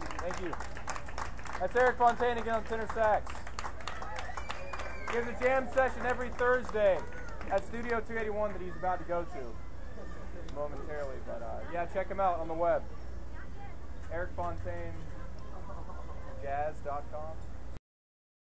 Thank you. That's Eric Fontaine again on tenor sax. He has a jam session every Thursday at Studio 281 that he's about to go to momentarily. But uh, yeah, check him out on the web. Eric Fontaine Jazz.com.